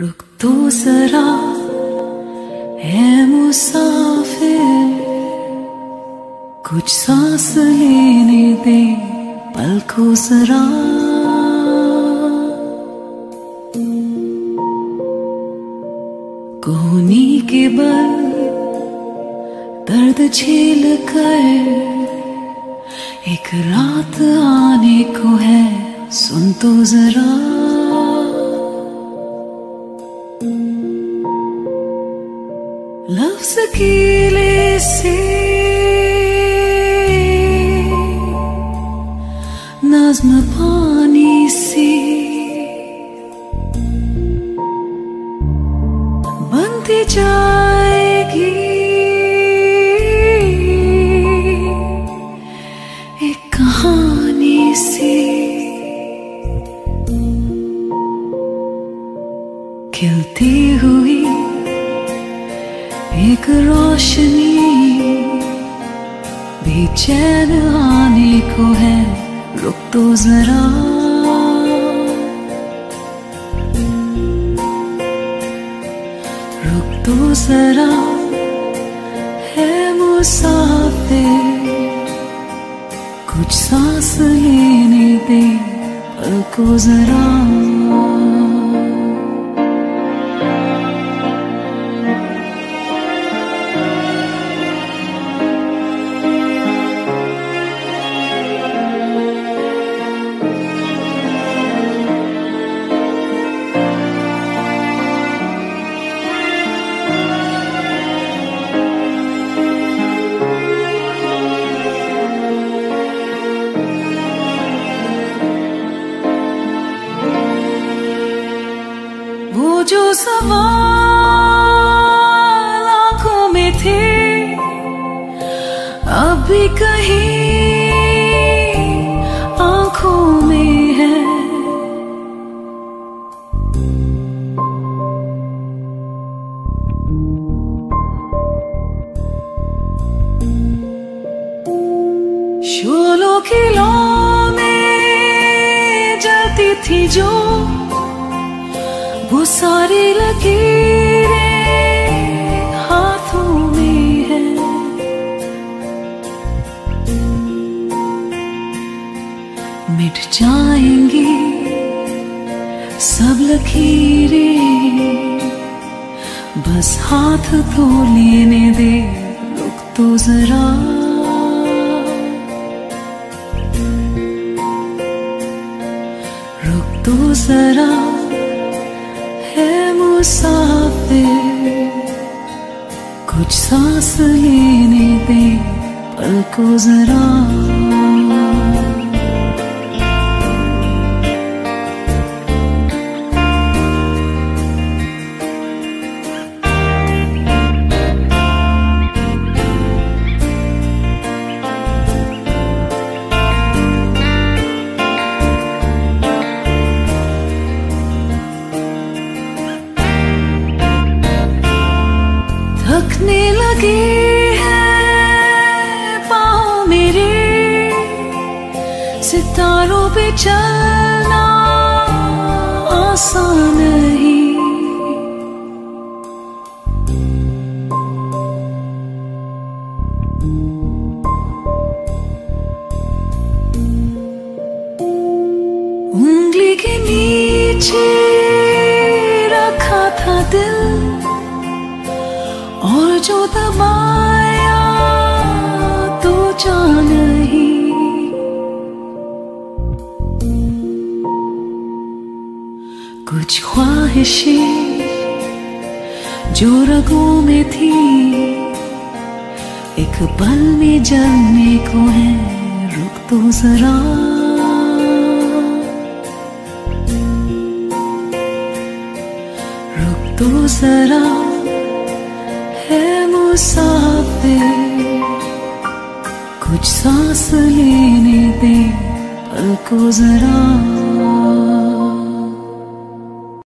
रुक तो जरा है मुसाफिर, कुछ सांस लेने दे, पल को जरा। कोहनी के बल दर्द झेल कर, एक रात आने को है, सुन तो जरा। लफ्ज कीले से। नज्म पानी से। बनती जाएगी। एक कहानी सी। खिलती हुई एक रोशनी बेचैन आने को है। रुक तो जरा। रुक तो जरा। है मुसाफिर, कुछ सांस लेने दे, पल को जरा। वो सवाल आँखों में थे। अब कहीं आँखों में है। शोलों की लौ में जलती थी जो वो सारी लकीरें हाथों में है। मिट जाएँगी सब लकीरें। बस हाथ तो लेने दे, रुक तो जरा। रुक तो जरा। मुसाफिर कुछ सांस लेने दे पल को जरा थकने लगे हैं पाँव मेरे। सितारों पे चलना आसान नहीं। उंगली के नीचे रखा था दिल। और जो दबाया तो जान ही। कुछ ख्वाहिशें जो रगों में थी, एक पल में जलने को है, रुक तो जरा। रुक तो जरा। मुसाफिर कुछ सांस लेने दे पल जरा